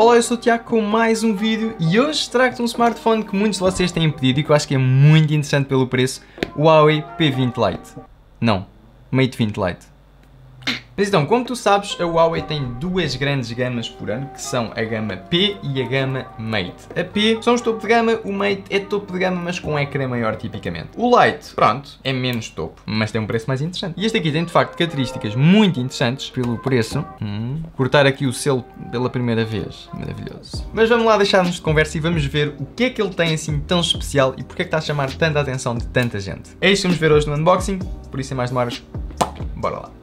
Olá, eu sou o Tiago com mais um vídeo e hoje trago-te um smartphone que muitos de vocês têm pedido e que eu acho que é muito interessante pelo preço, o Huawei P20 Lite. Não, Mate 20 Lite. Mas então, como tu sabes, a Huawei tem duas grandes gamas por ano, que são a gama P e a gama Mate. A P são os topo de gama, o Mate é topo de gama, mas com um ecrã maior tipicamente. O Lite, pronto, é menos topo, mas tem um preço mais interessante. E este aqui tem de facto características muito interessantes pelo preço. Hum, cortar aqui o selo pela primeira vez, maravilhoso. Mas vamos lá deixar-nos de conversa e vamos ver o que é que ele tem assim tão especial e porque é que está a chamar tanta atenção de tanta gente. É isto que vamos ver hoje no unboxing, por isso sem mais demoras, bora lá.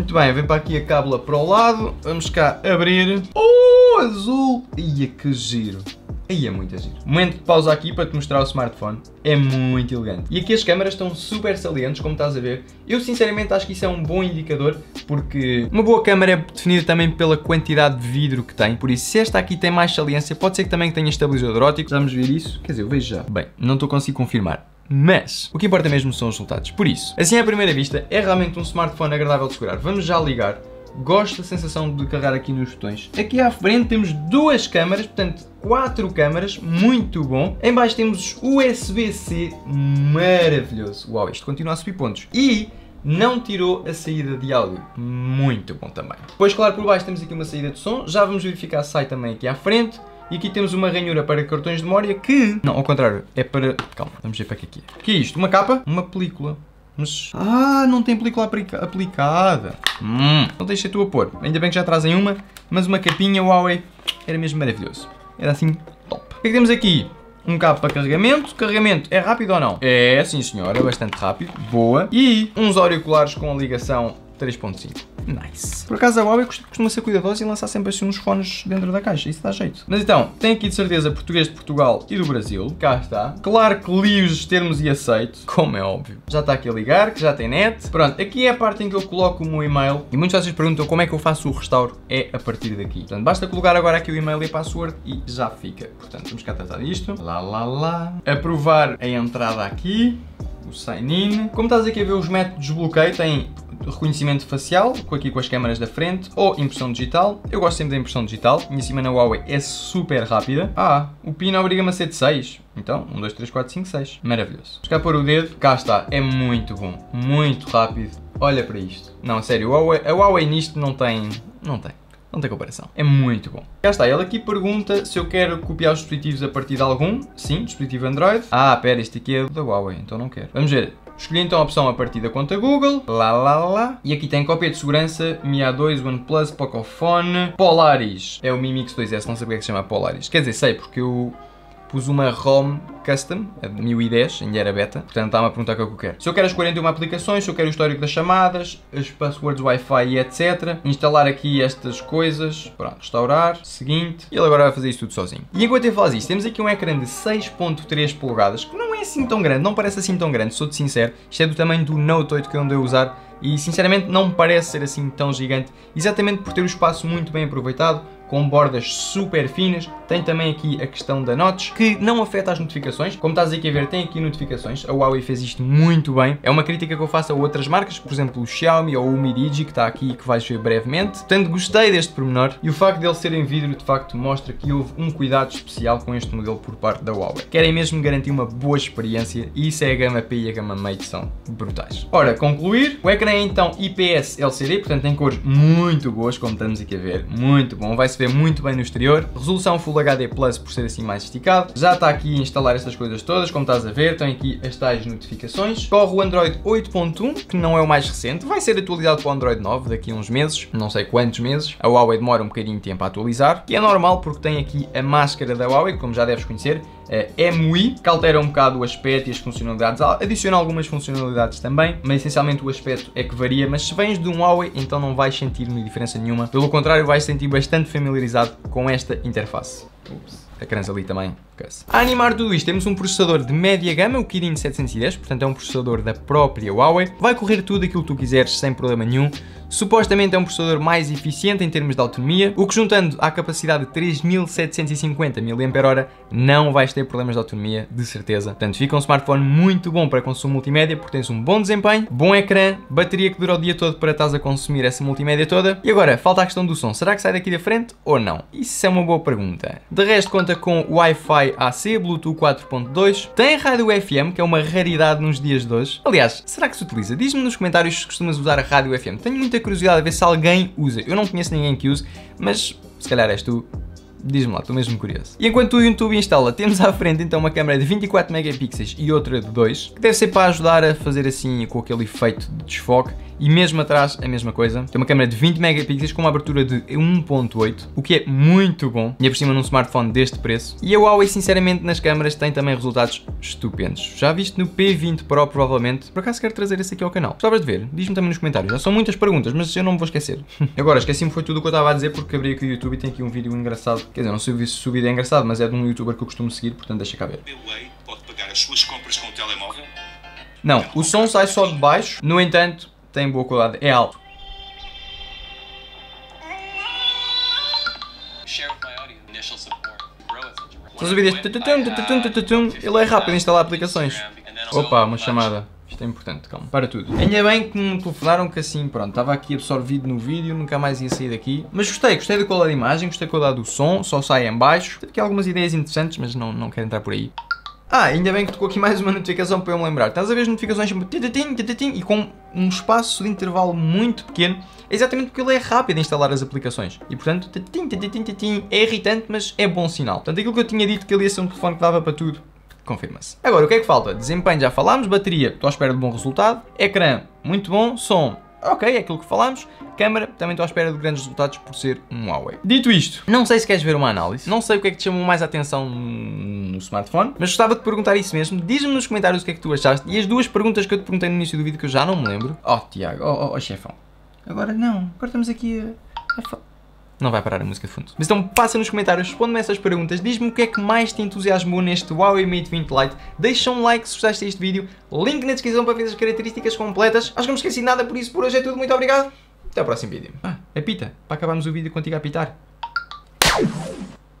Muito bem, vem para aqui a cábula para o lado, vamos cá abrir. Oh, azul! Ia que giro! Aí é muito giro. Momento de pausa aqui para te mostrar o smartphone. É muito elegante. E aqui as câmaras estão super salientes, como estás a ver. Eu sinceramente acho que isso é um bom indicador, porque uma boa câmara é definida também pela quantidade de vidro que tem. Por isso, se esta aqui tem mais saliência, pode ser que também tenha estabilizador óptico. Vamos ver isso. Quer dizer, eu vejo já. Bem, não estou conseguindo confirmar. Mas, o que importa mesmo são os resultados. Por isso, assim à primeira vista, é realmente um smartphone agradável de segurar. Vamos já ligar. Gosto da sensação de carregar aqui nos botões. Aqui à frente temos duas câmaras, portanto, quatro câmaras, muito bom. Em baixo temos USB-C, maravilhoso. Uau, isto continua a subir pontos. E não tirou a saída de áudio. Muito bom também. Depois, claro, por baixo temos aqui uma saída de som. Já vamos verificar se sai também aqui à frente. E aqui temos uma ranhura para cartões de memória que... Não, ao contrário, é para... Calma, vamos ver para que aqui é. O que é isto? Uma capa? Uma película. Mas... Ah, não tem película aplicada. Hum, não deixa tu a pôr. Ainda bem que já trazem uma, mas uma capinha Huawei era mesmo maravilhoso. Era assim, top. O que é que temos aqui? Um cabo para carregamento. Carregamento é rápido ou não? É, sim senhor, é bastante rápido. Boa. E uns auriculares com ligação 3.5. Nice. Por acaso a Huawei costuma ser cuidadosa e lançar sempre assim uns fones dentro da caixa, isso dá jeito. Mas então, tem aqui de certeza português de Portugal e do Brasil, cá está. Claro que li os termos e aceito, como é óbvio. Já está aqui a ligar, que já tem net. Pronto, aqui é a parte em que eu coloco o meu e-mail e muitos de vocês perguntam como é que eu faço o restauro, é a partir daqui. Portanto, basta colocar agora aqui o e-mail e a password e já fica. Portanto, vamos cá tratar disto. Lá, lá, lá. Aprovar a entrada aqui o sign-in. Como estás aqui a ver os métodos de bloqueio, tem reconhecimento facial, aqui com as câmaras da frente, ou impressão digital. Eu gosto sempre da impressão digital, em cima na Huawei é super rápida. Ah, o pin obriga-me a ser de 6. Então, 1, 2, 3, 4, 5, 6. Maravilhoso. Vamos pôr o dedo, cá está, é muito bom, muito rápido. Olha para isto. Não, sério, a Huawei, a Huawei nisto não tem... não tem. Não tem comparação. É muito bom. Cá está, ele aqui pergunta se eu quero copiar os dispositivos a partir de algum. Sim, dispositivo Android. Ah, pera, este aqui é da Huawei, então não quero. Vamos ver. Escolhi então a opção a partir da conta Google, lá lá lá, e aqui tem cópia de segurança, Mi A2, OnePlus, Pocophone, Polaris, é o Mi Mix 2S, não sei porque é que se chama Polaris, quer dizer, sei porque eu pus uma ROM Custom, a de 1010, ainda era beta, portanto está-me a perguntar o que é que eu quero. Se eu quero as 41 aplicações, se eu quero o histórico das chamadas, as passwords Wi-Fi e etc. Instalar aqui estas coisas, pronto, restaurar, seguinte, e ele agora vai fazer isto tudo sozinho. E enquanto ele faz isto, temos aqui um ecrã de 6.3 polegadas, que não é assim tão grande, não parece assim tão grande, sou-te sincero, isto é do tamanho do Note 8 que eu andei a usar, e sinceramente não me parece ser assim tão gigante, exatamente por ter o espaço muito bem aproveitado, com bordas super finas. Tem também aqui a questão da notch, que não afeta as notificações. Como estás aqui a ver, tem aqui notificações. A Huawei fez isto muito bem. É uma crítica que eu faço a outras marcas, por exemplo o Xiaomi ou o Mi que está aqui e que vais ver brevemente. Portanto, gostei deste pormenor. E o facto dele ser em vidro, de facto, mostra que houve um cuidado especial com este modelo por parte da Huawei. Querem mesmo garantir uma boa experiência e isso é a gama P e a gama Mate são brutais. Ora, concluir. O ecrã é então IPS LCD, portanto tem cores muito boas, como estamos aqui a ver. Muito bom. Vai-se vê muito bem no exterior. Resolução Full HD Plus por ser assim mais esticado. Já está aqui a instalar estas coisas todas, como estás a ver. Tem aqui as tais notificações. Corre o Android 8.1, que não é o mais recente. Vai ser atualizado para o Android 9 daqui a uns meses. Não sei quantos meses. A Huawei demora um bocadinho de tempo a atualizar. Que é normal porque tem aqui a máscara da Huawei, como já deves conhecer. É MUI, que altera um bocado o aspecto e as funcionalidades, adiciona algumas funcionalidades também, mas essencialmente o aspecto é que varia, mas se vens de um Huawei, então não vais sentir diferença nenhuma, pelo contrário vais sentir bastante familiarizado com esta interface. Ups ecrãs ali também. A animar tudo isto, temos um processador de média gama, o Kirin 710, portanto é um processador da própria Huawei. Vai correr tudo aquilo que tu quiseres sem problema nenhum. Supostamente é um processador mais eficiente em termos de autonomia, o que juntando à capacidade de 3750 mAh não vais ter problemas de autonomia, de certeza. Portanto, fica um smartphone muito bom para consumo multimédia, porque tens um bom desempenho, bom ecrã, bateria que dura o dia todo para estás a consumir essa multimédia toda. E agora, falta a questão do som. Será que sai daqui da frente ou não? Isso é uma boa pergunta. De resto, conta com Wi-Fi AC, Bluetooth 4.2, tem rádio FM, que é uma raridade nos dias de hoje. Aliás, será que se utiliza? Diz-me nos comentários se costumas usar a rádio FM. Tenho muita curiosidade a ver se alguém usa. Eu não conheço ninguém que use, mas se calhar és tu. Diz-me lá, estou mesmo curioso. E enquanto o YouTube instala, temos à frente então uma câmera de 24 megapixels e outra de 2, que deve ser para ajudar a fazer assim com aquele efeito de desfoque e mesmo atrás a mesma coisa. Tem uma câmera de 20 megapixels com uma abertura de 1.8, o que é muito bom, e é por cima num smartphone deste preço. E a Huawei, sinceramente, nas câmaras tem também resultados estupendos. Já viste no P20 Pro, provavelmente. Por acaso quero trazer esse aqui ao canal. Gostavas de ver? Diz-me também nos comentários. Já são muitas perguntas, mas eu não me vou esquecer. Agora, esqueci-me foi tudo o que eu estava a dizer porque abri aqui o YouTube e tem aqui um vídeo engraçado. Quer dizer, não sei se o vídeo é engraçado, mas é de um youtuber que eu costumo seguir, portanto deixa cá ver. pode pagar as suas compras com o telemóvel? Não, o som sai só de baixo, no entanto, tem boa qualidade, é alto. Estás a ouvir este Ele é rápido em instalar aplicações. Opa, uma chamada. Isto é importante, calma. Para tudo. Ainda bem que me telefonaram que assim, pronto, estava aqui absorvido no vídeo, nunca mais ia sair daqui. Mas gostei, gostei da qualidade da imagem, gostei da qualidade do som, só sai em baixo. Tem aqui algumas ideias interessantes, mas não, não quero entrar por aí. Ah, ainda bem que tocou aqui mais uma notificação para eu me lembrar. Estás a ver as notificações e com um espaço de intervalo muito pequeno, exatamente porque ele é rápido a instalar as aplicações. E portanto, é irritante, mas é bom sinal. Portanto, aquilo que eu tinha dito que ele ia ser um telefone que dava para tudo, confirma-se. Agora, o que é que falta? Desempenho já falámos, bateria, estou à espera de bom resultado, ecrã, muito bom, som, ok, é aquilo que falámos. Câmara, também estou à espera de grandes resultados por ser um Huawei. Dito isto, não sei se queres ver uma análise, não sei o que é que te chamou mais a atenção no smartphone, mas gostava de perguntar isso mesmo. Diz-me nos comentários o que é que tu achaste e as duas perguntas que eu te perguntei no início do vídeo que eu já não me lembro. Oh, Tiago, oh, oh, oh chefão. Agora não, agora estamos aqui a... a não vai parar a música de fundo. Mas então passa nos comentários, responde-me essas perguntas, diz-me o que é que mais te entusiasmou neste Huawei Mate 20 Lite, deixa um like se gostaste deste vídeo, link na descrição para ver as características completas. Acho que não esqueci nada, por isso por hoje é tudo, muito obrigado. Até ao próximo vídeo. Ah, apita, para acabarmos o vídeo contigo a apitar.